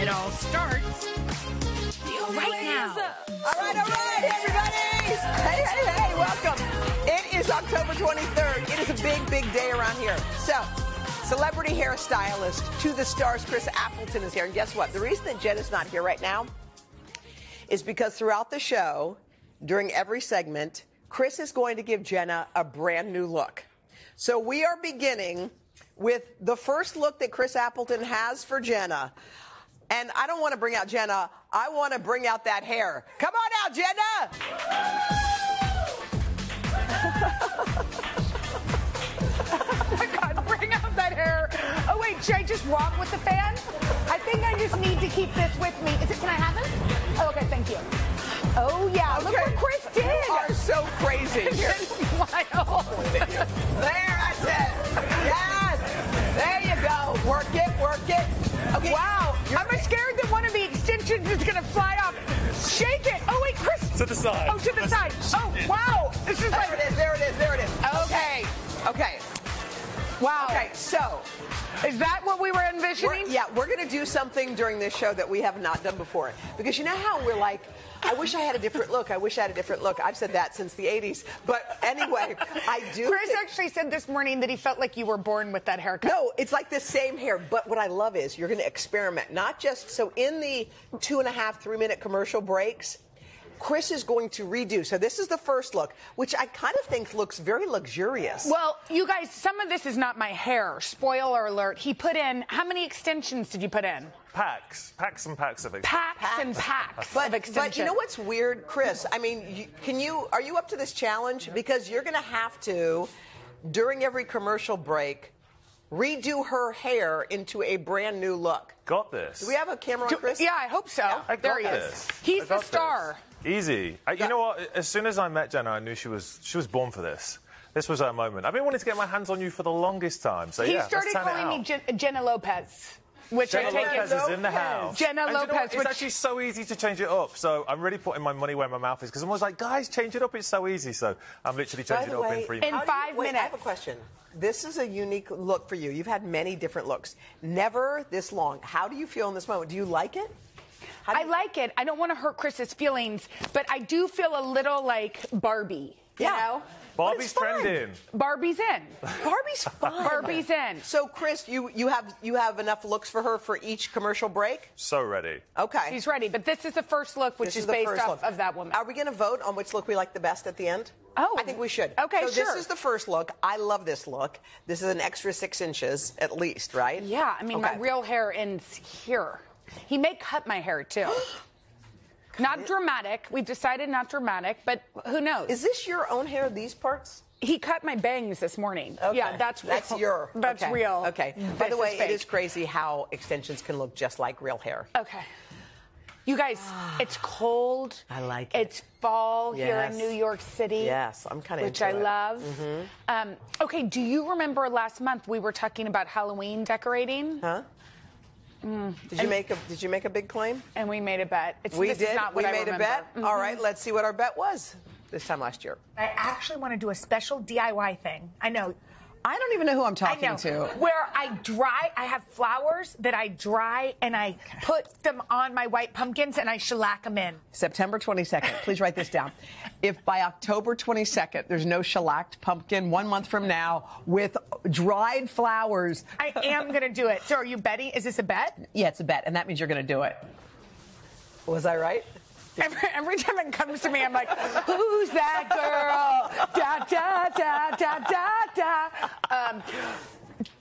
It all starts right now. All right, all right, everybody. Hey, hey, hey, welcome. It is October 23rd. It is a big, big day around here. So, celebrity hairstylist to the stars, Chris Appleton is here. And guess what? The reason that Jen is not here right now is because throughout the show, during every segment, Chris is going to give Jenna a brand new look. So we are beginning with the first look that Chris Appleton has for Jenna. And I don't want to bring out Jenna. I want to bring out that hair. Come on out, Jenna. Oh my God, bring out that hair. Oh, wait, should I just walk with the fan? I think I just need to keep this with me. Is it, can I have it? Oh, okay, thank you. Oh, yeah, look Okay. what Chris did. You are so crazy. side. Oh, to the side. Oh, wow. This is There it is, there it is, there it is. Okay. Okay. wow. Okay, so Is that what we were We're, envisioning? yeah, we're going to do something during this show that we have not done before. Because you know how we're like, I wish I had a different look. I wish I had a different look. I've said that since the 80s. But anyway, I do. Chris think- actually said this morning that he felt like you were born with that haircut. no, it's like the same hair. But what I love is you're going to experiment. Not just so in the two and a half, three minute commercial breaks. Chris is going to redo. So this is the first look, which I kind of think looks very luxurious. Well, you guys, some of this is not my hair. Spoiler alert. He put in, how many extensions did you put in? Packs, packs and packs of it. Packs, and packs of extensions. but you know what's weird, Chris? I mean, you, can you are you up to this challenge? Because you're going to have to, during every commercial break, redo her hair into a brand new look. Got this. Do we have a camera on Chris? Yeah, I hope so. I there he this. is. He's the star. this. Easy. I, you know what? As soon as I met Jenna, I knew she was she was born for this. This was her moment. I've been wanting to get my hands on you for the longest time. So He yeah, started let's calling me out. Jen- Jenna Lopez, which Jenna I take Lopez it. is in the house. Jenna And do you know Lopez, what? It's which- actually so easy to change it up. So I'm really putting my money where my mouth is because I'm always like, guys, change it up. It's so easy. So I'm literally By changing the it up way, in three minutes. how do you- five wait, I have a question. This is a unique look for you. You've had many different looks. Never this long. How do you feel in this moment? Do you like it? How do I you- like it. I don't want to hurt Chris's feelings, but I do feel a little like Barbie. You Yeah. know? Barbie's But it's fun. trending. Barbie's in. Barbie's fun. Barbie's in. So, Chris, you, you have you have enough looks for her for each commercial break? So ready. Okay. He's ready, but this is the first look, which This is, the based first off look. of that woman. Are we going to vote on which look we like the best at the end? Oh. I think we should. Okay, so sure. this is the first look. I love this look. This is an extra six inches at least, right? yeah, I mean, my real hair ends here. He may cut my hair too. not dramatic. We've decided not dramatic, but who knows? Is this your own hair? These parts? he cut my bangs this morning. Okay. Yeah, that's real. that's your. That's okay. real. Okay. By This the way, it fake. is crazy how extensions can look just like real hair. Okay. You guys, it's cold. I like it. It's fall here in New York City. Yes, I'm kinda Which into I it. Mm-hmm. love. Um, okay, do you remember last month we were talking about Halloween decorating? Huh? Did you make a Did you make a big claim? And we made a bet. It's, We this did. Is not we what I made a remember. bet. Mhm. All right. Let's see what our bet was this time last year. I actually want to do a special DIY thing. I know. I don't even know who I'm talking to. Where I dry, I have flowers that I dry and I put them on my white pumpkins and I shellac them in. September 22nd. Please write this down. If by October 22nd there's no shellacked pumpkin, one month from now with dried flowers, I am going to do it. So are you betting? Is this a bet? yeah, it's a bet, and that means you're going to do it. Was I right? Every, every time it comes to me, I'm like, who's that girl? Da, da, da, da, da. Um,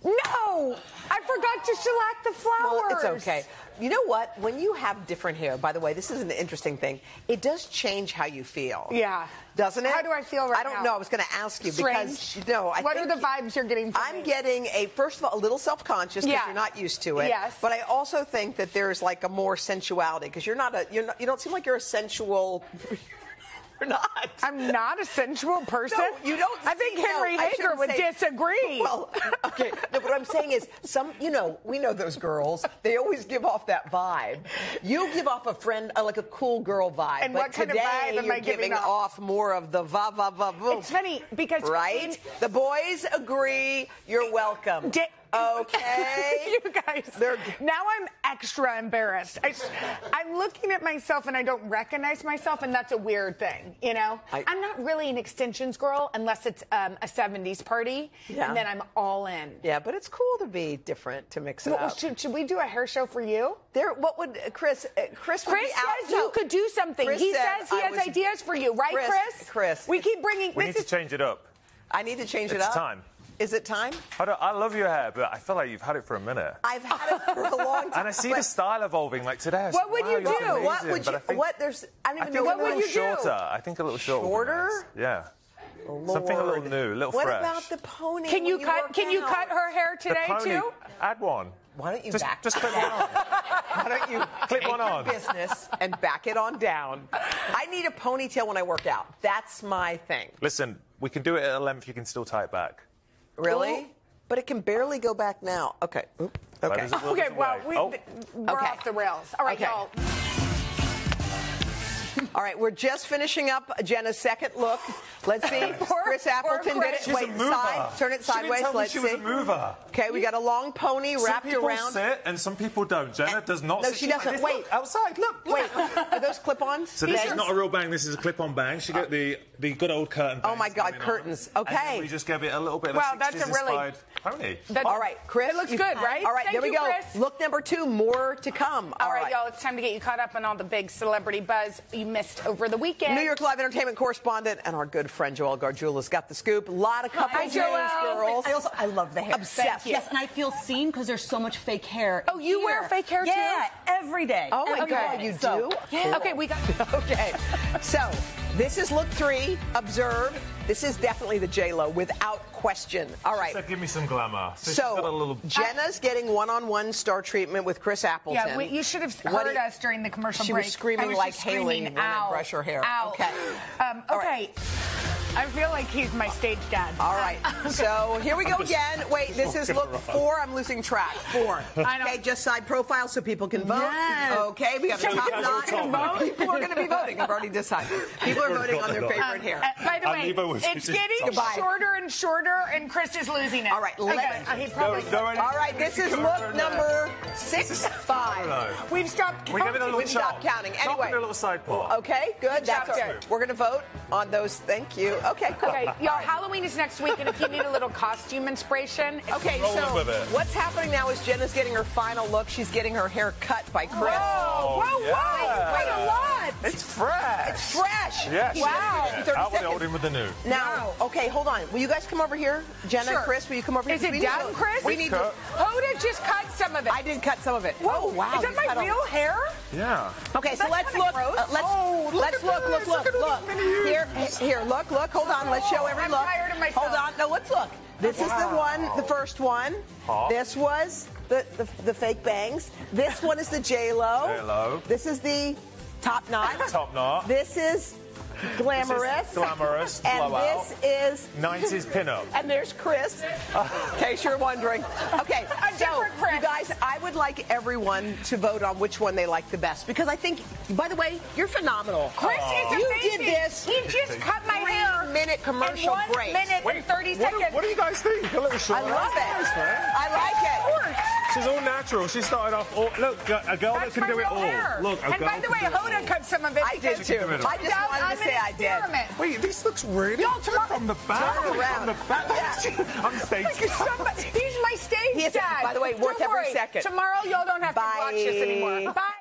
no! I forgot to shellac the flowers. Well, it's okay. You know what? When you have different hair, by the way, this is an interesting thing. It does change how you feel. Yeah. Doesn't it? How do I feel right now? I don't now? know. I was going to ask you because Strange. no. I What are the vibes you're getting from I'm me? getting a first of all a little self-conscious because Yeah. you're not used to it. Yes. But I also think that there's like a more sensuality because you're not a you're not, you don't seem like you're a sensual. You're not. I'm not a sensual person. No, you don't. I think see- no, Henry I Hager would say- disagree. Well, okay. No, what I'm saying is, some, you know, we know those girls. They always give off that vibe. You give off a friend, uh, like a cool girl vibe. And but what kind of today vibe am you're I giving giving off? off more of the va va va voom. it's funny because Right? the boys agree. You're welcome. Da- Okay. you guys. They're- now I'm extra embarrassed. I, am looking at myself and I don't recognize myself, and that's a weird thing, you know? I- I, am not really an extensions girl unless it's um, a 70s party, Yeah. and then I'm all in. Yeah, but it's cool to be different, to mix it Well, up. should, should we do a hair show for you? There, what would Chris? uh, Chris would Chris be out. says no. you could do something. Chris he says he has was- ideas for you, right, Chris, Chris? Chris, We keep bringing. We this need is to change it up. I need to change it up. It's up. time. Is it time? I, don't, I love your hair, but I feel like you've had it for a minute. I've had it for a long time. And I see the style evolving. Like today, What said, would wow, you do? What would you? Think, what? There's. I don't even think know What would little you do? shorter. I think a little shorter. Shorter? nice. Yeah. Something a little new, a little what fresh. about the pony? Can you when cut? work Can you cut her hair The today pony, too? Add one. Why don't you just, back? just clip one on. Why don't you Clip one your on. business and back it on down? I need a ponytail when I work out. That's my thing. Listen, we can do it at a length you can still tie it back. Really? Ooh. But it can barely go back now. Okay. Oop. Right, Okay. there's a little Okay, bit well, we, Oh. we're Okay. off the rails. All right, Okay. y'all. All right, we're just finishing up Jenna's second look. Let's see. Poor- Chris poor Appleton did it. She's Wait, a mover. side. Turn it She didn't sideways. tell Let's she see. Was a mover. Okay, we got a long pony wrapped some people around. sit and some people don't. Jenna And- does not No, sit. she doesn't. like. Wait. Look, outside, look. look. Wait, are those clip-ons? So this Bangs? is not a real bang. This is a clip-on bang. She got uh, the the good old curtain. Oh my God, coming on. curtains. And then Okay. we just gave it a little bit of Wow, a that's a really- inspired pony. That's- All right, Chris. It looks you- good, right? All right, Thank there we you, go. Chris. Look number two, more to come. All right, y'all, it's time to get you caught up on all the big celebrity buzz you missed over the weekend. New York Live entertainment correspondent and our good friend Joel Gargiulo's got the scoop. A lot of couple Hi, news, Joel. girls. I also I love the hair. Obsessed. Yes, and I feel seen because there's so much fake hair. Oh, you wear fake hair, too? Yeah, every day. Oh my Every God, day. you So, do? Yeah. Okay, we got. Okay, so this is look three. Observe. This is definitely the J Lo without question. All right. So give me some glamour. So, So got a little. Jenna's getting one-on-one star treatment with Chris Appleton. Yeah, we, you should have heard do you- us during the commercial She break. was screaming I was like Haley screaming, when I "Ow, brush her hair." ow." Okay. Um, okay. right. I feel like he's my stage dad. All right. So here we go again. Wait, this is look four. I'm losing track. Four. Okay, just side profile so people can vote. Yes. Okay, we got the So top you nine. People are going to be voting. I've already decided. People are voting on their favorite hair. Uh, by the way, leave it with it's getting Goodbye. shorter and shorter, and Chris is losing it. All right, okay. let's- uh, he probably. No, no, All right, this is look number six, five. We've stopped. We give it a counting. little We've stopped chop. counting. Anyway. a little side part. Okay, good. That's job, We're going to vote on those. Thank you. Okay, cool. Okay, y'all. Halloween is next week, and if you need a little costume inspiration, Okay, Rolling so with it. what's happening now is Jenna's getting her final look. She's getting her hair cut by Chris. Whoa, whoa, oh, yeah. whoa! Wait a lot. It's fresh. It's fresh. Yes. Wow. In 30 Out with the seconds. old in with the new. Now, okay, hold on. Will you guys come over here? Jenna, Sure. Chris, will you come over here? Is it We need done, to- Chris? We need to. cut. Hoda just cut some of it. I did cut some of it. Whoa, Oh, wow. Is that my cut a- real hair? Yeah. Okay, so let's look. uh, let's Oh, look let's at look, look, this. look, Look at look. these mini ears. Here, here, look, look. Hold on. Let's show every I'm look. tired of myself. Hold on. No, let's look. This is the one, the first one. Hot. This was the, the the fake bangs. This one is the J Lo. J.Lo. This is the top knot. Top knot. This is glamorous. This is glamorous And blowout. this is 90s pin-up. and there's Chris, in case you're wondering. Okay, A so different Chris. you guys, I would like everyone to vote on which one they like the best because I think, by the way, you're phenomenal. Chris is you amazing. did this. He just cut my hair. Three-minute commercial in one break. minute and 30 what, do, what do you guys think? A little short. I love it. Nice. I like it. She's all natural. She started off. All, look, a girl that can do it all. hair. Look, a and girl by the way, do it all. Hoda cut some of it. I did too. I just I'm wanted to say I did. Wait, this looks really Y'all, tomorrow- from the back. Turn around. From the back. Yeah. I'm staged. Somebody- He's my stage He is- dad. by the way, work Don't every second. Tomorrow, y'all don't have Bye. to watch this anymore. Bye.